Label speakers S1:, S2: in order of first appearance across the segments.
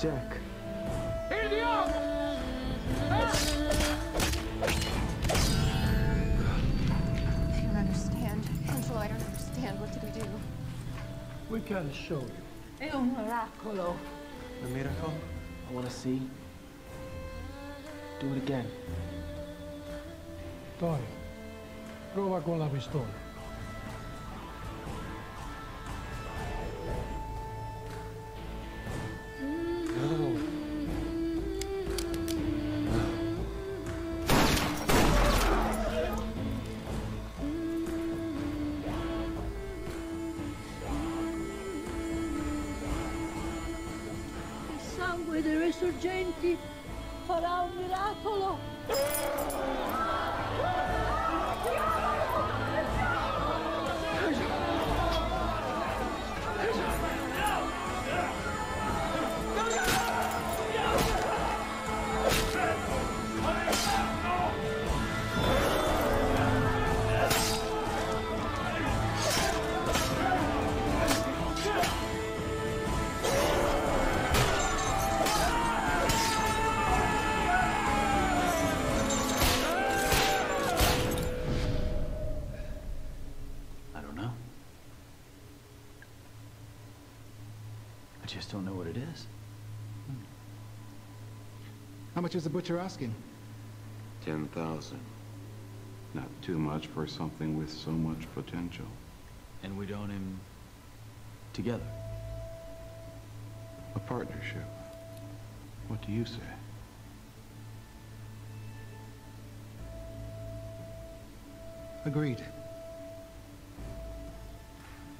S1: Jack.
S2: I don't understand. Angelo, I don't understand. What did we do?
S3: We can show you.
S2: È un miracolo.
S1: The miracle? I want to see. Do it again.
S3: Tony, prova con la pistola.
S4: Sangue dei risorgenti farà un miracolo.
S5: Just don't know what it is. Hmm.
S6: How much is the butcher asking?
S7: 10,000. Not too much for something with so much potential.
S5: And we'd own him together.
S7: A partnership. What do you say?
S6: Agreed.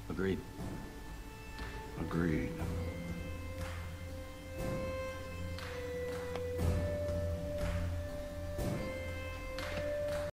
S5: Agreed.
S7: Agreed.